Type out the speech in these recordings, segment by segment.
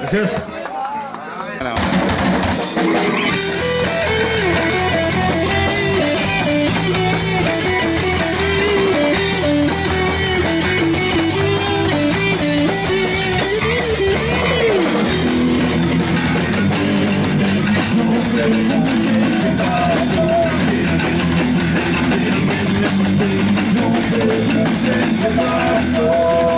Gracias. No, no, no, no,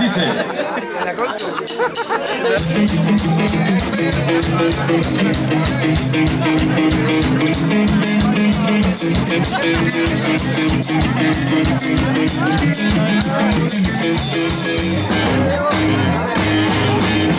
Dice. La concha.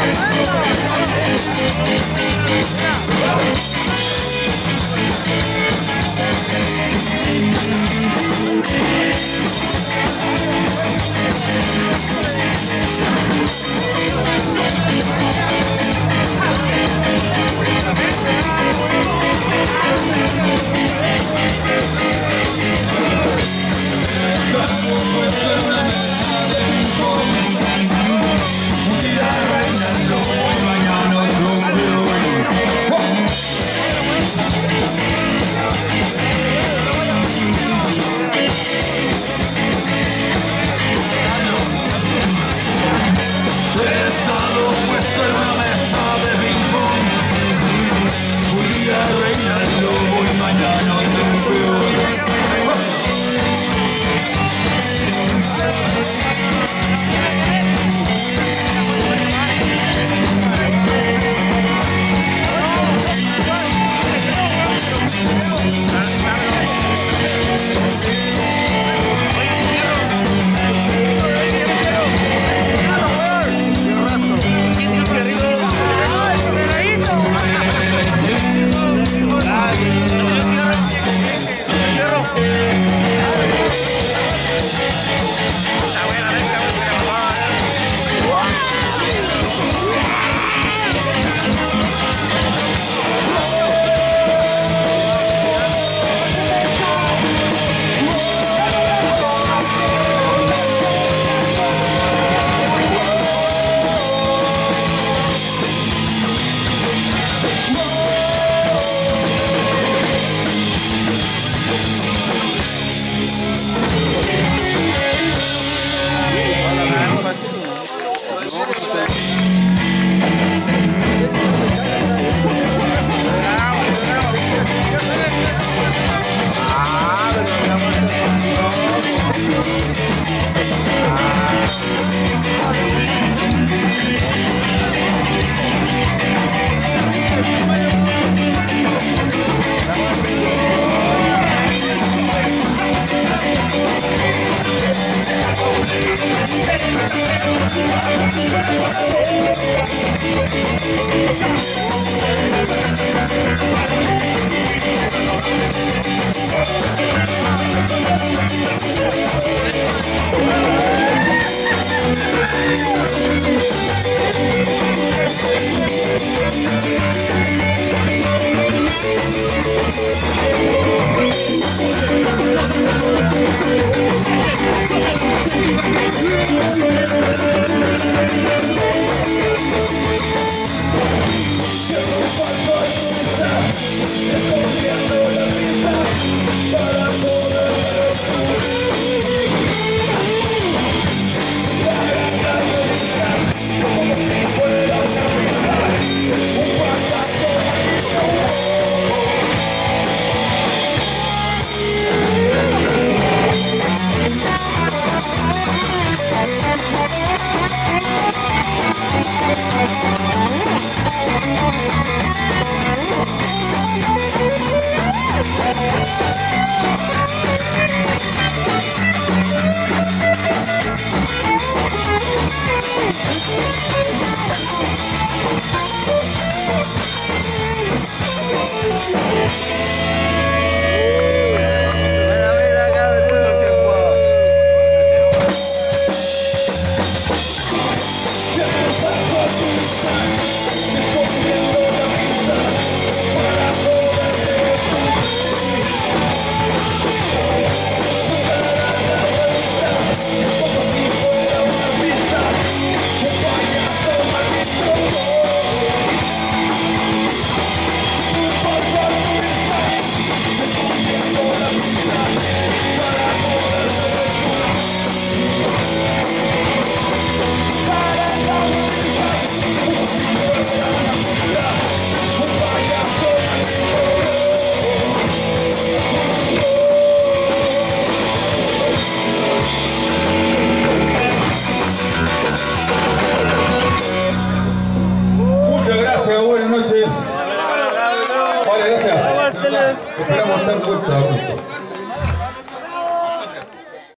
Gracias por Ah, Para poder